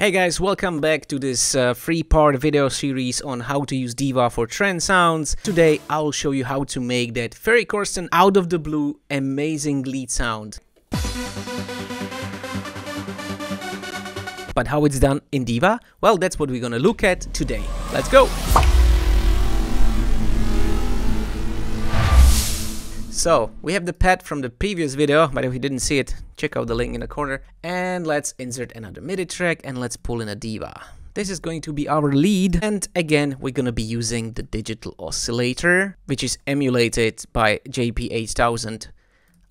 Hey guys, welcome back to this uh, three-part video series on how to use Diva for trance sounds. Today I'll show you how to make that Ferry Corsten out of the blue amazing lead sound. But how it's done in Diva? Well, that's what we're gonna look at today. Let's go! So, we have the pad from the previous video, but if you didn't see it, check out the link in the corner. And let's insert another MIDI track and let's pull in a diva. This is going to be our lead. And again, we're gonna be using the digital oscillator, which is emulated by JP8000.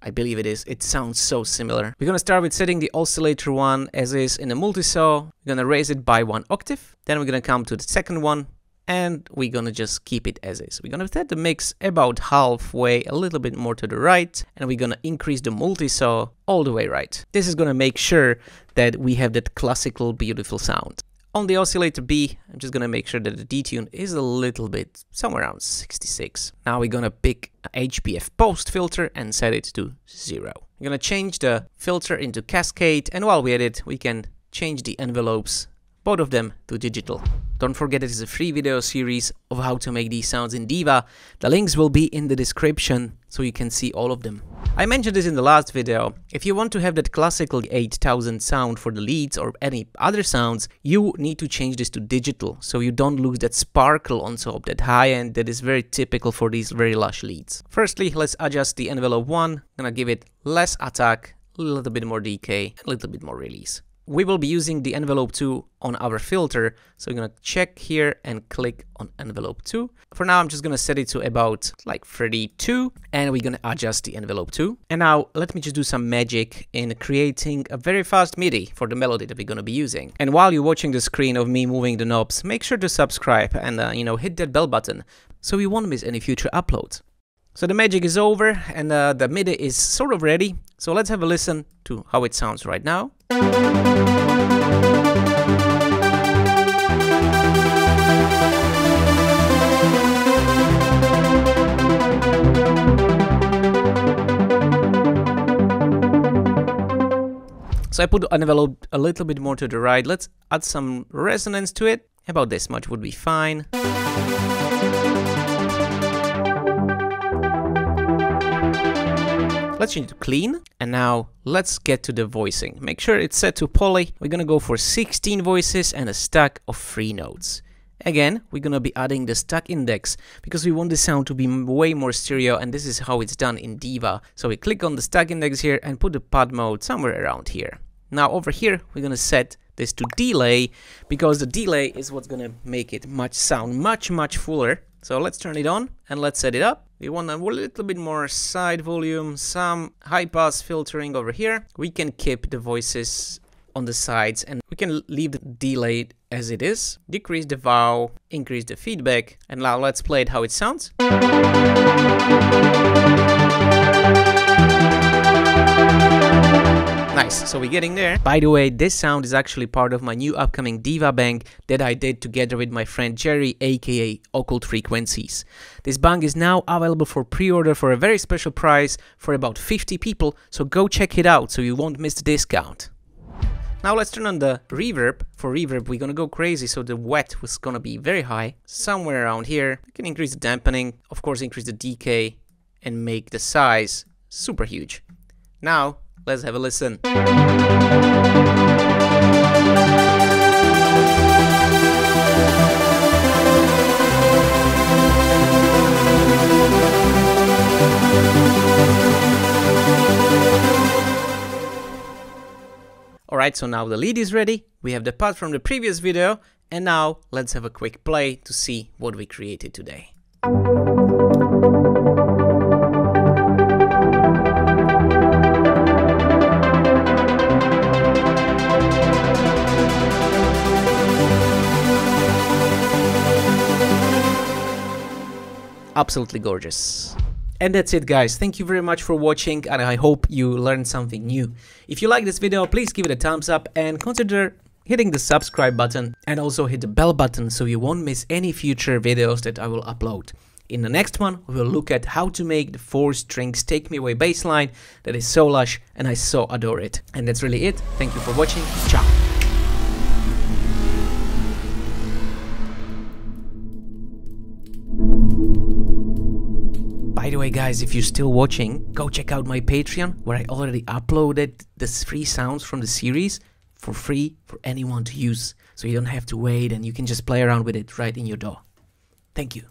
I believe it is. It sounds so similar. We're gonna start with setting the oscillator one as is in the multisaw. We're gonna raise it by one octave. Then we're gonna come to the second one, and we're gonna just keep it as is. We're gonna set the mix about halfway, a little bit more to the right, and we're gonna increase the multi-saw all the way right. This is gonna make sure that we have that classical beautiful sound. On the oscillator B, I'm just gonna make sure that the detune is a little bit, somewhere around 66. Now we're gonna pick HPF post filter and set it to zero. I'm gonna change the filter into cascade, and while we're at it, we can change the envelopes, both of them to digital. Don't forget it is a free video series of how to make these sounds in Diva. The links will be in the description so you can see all of them. I mentioned this in the last video. If you want to have that classical 8000 sound for the leads or any other sounds, you need to change this to digital so you don't lose that sparkle on top, that high end that is very typical for these very lush leads. Firstly, let's adjust the envelope 1. I'm gonna give it less attack, a little bit more decay, a little bit more release we will be using the envelope 2 on our filter. So we're gonna check here and click on envelope 2. For now, I'm just gonna set it to about like 32 and we're gonna adjust the envelope 2. And now let me just do some magic in creating a very fast MIDI for the melody that we're gonna be using. And while you're watching the screen of me moving the knobs, make sure to subscribe and uh, you know hit that bell button so you won't miss any future uploads. So the magic is over and uh, the MIDI is sort of ready. So let's have a listen to how it sounds right now. So I put the envelope a little bit more to the right. Let's add some resonance to it. About this much would be fine. Let's change to clean. And now let's get to the voicing. Make sure it's set to poly. We're gonna go for 16 voices and a stack of three notes. Again, we're gonna be adding the stack index because we want the sound to be way more stereo and this is how it's done in Diva. So we click on the stack index here and put the pad mode somewhere around here. Now over here, we're gonna set this to delay because the delay is what's gonna make it much sound much, much fuller. So let's turn it on and let's set it up. We want a little bit more side volume, some high pass filtering over here. We can keep the voices on the sides and we can leave the delay as it is, decrease the VAW, increase the feedback, and now let's play it how it sounds. Nice, so we're getting there. By the way, this sound is actually part of my new upcoming Diva Bank that I did together with my friend Jerry, aka Occult Frequencies. This bank is now available for pre-order for a very special price for about 50 people, so go check it out so you won't miss the discount. Now let's turn on the reverb. For reverb, we're gonna go crazy, so the wet was gonna be very high. Somewhere around here, can increase the dampening, of course increase the decay, and make the size super huge. Now, Let's have a listen. Alright, so now the lead is ready, we have the part from the previous video, and now let's have a quick play to see what we created today. Absolutely gorgeous. And that's it guys, thank you very much for watching and I hope you learned something new. If you like this video, please give it a thumbs up and consider hitting the subscribe button and also hit the bell button so you won't miss any future videos that I will upload. In the next one, we will look at how to make the 4 strings Take Me Away bassline that is so lush and I so adore it. And that's really it. Thank you for watching. Ciao. By the way, guys, if you're still watching, go check out my Patreon where I already uploaded the free sounds from the series for free for anyone to use. So you don't have to wait and you can just play around with it right in your DAW. Thank you.